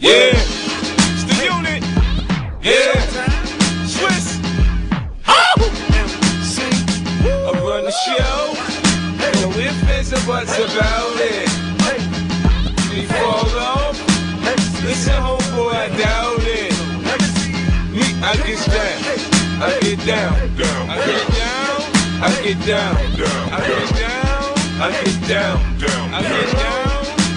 Yeah, it's the unit. Yeah, Swizz. I run the show. No ifs and buts about it. We fall off. Listen, homeboy, I doubt it. Me, I get down. I get down. I get down. I get down. I get down. I get down. I get down.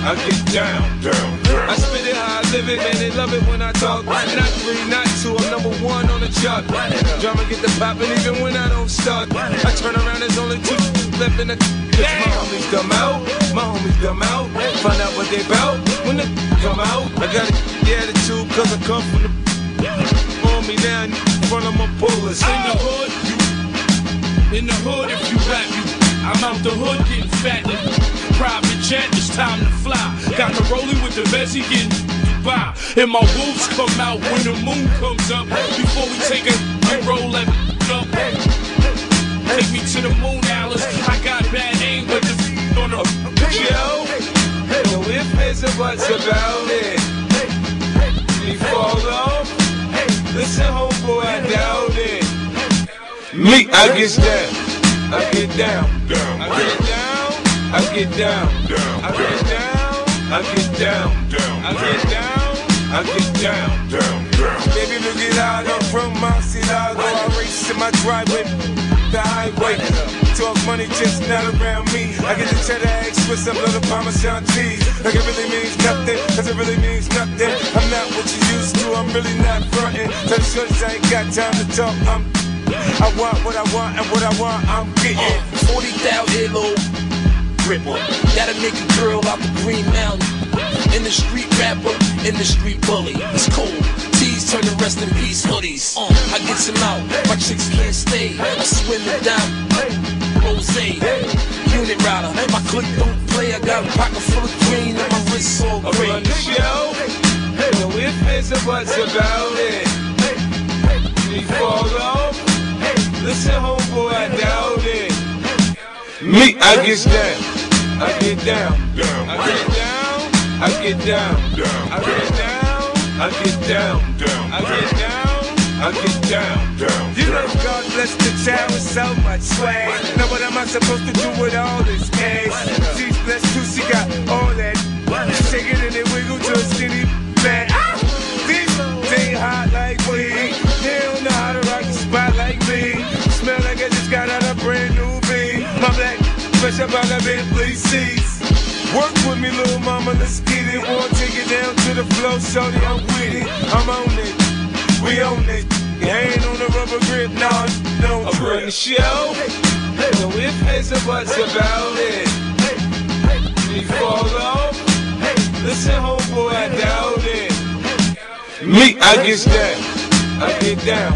I get down. Down, down. I spit it how I live it, man. They love it when I talk. Not three, not two. I'm number one on the chart. Drama get the poppin' even when I don't start. I turn around, there's only two left in the. Cause my homies come out, my homies come out. Find out what they bout when the come out. I got the attitude cause I come from the. On me now, in front of my pullers. In the hood, you. In the hood, if you rap, you. I'm out the hood getting fat. Private jet, it's time to fly. Got the rolling with the Bessie getting Dubai. And my wolves come out when the moon comes up. Before we take a we roll that up. Take me to the moon, Alice. I got bad aim, but the on the Yo, no ifs and buts about it. Me fall off. Listen, homeboy, I doubt it. Me, I get down. I get down. I get down. I get down. I get down. I get down. I get down. I get down. down, down. Baby, look at how I'm from Murcielago. I race in my driveway, the highway. Talk money just not around me. I get the cheddar eggs with some little Parmesan cheese. Like it really means nothing, cause it really means nothing. I'm not what you used to, I'm really not frontin'. Tell the shorties I ain't got time to talk, I'm I want what I want and what I want, I'm getting. 40,000 low gripper. That'll make a girl out the Green Mountain. In the street rapper, in the street bully. It's cool. Tees turn to rest in peace hoodies. Uh, I get some out, my chicks can't stay. I swim it down. Rose, unit rider. My click don't play. I got a pocket full of green and my wrist all I green. run the show. No ifs and buts about it. Me fall off. Listen, homeboy, I doubt it. Me, I get down. I get down. I get down. I get down. I get down. I get down. Down, I get down. I get down, down. You know God bless the child with so much swag. Now what am I supposed to do with all this cash? Fresh up out of Bentley seats. Work with me, little mama, let's get it. Want to take it down to the floor, shorty, I'm with it. I'm on it, we own it. Hand on the rubber grip, nah, don't trip. I run the show, no ifs and buts about it. Me fall off, listen, homeboy, I doubt it. Me, I get down, I get down,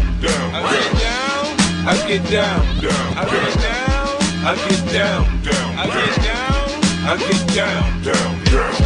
I get down, I get down, I get down, I get down, down, I get down, I get down, down, down.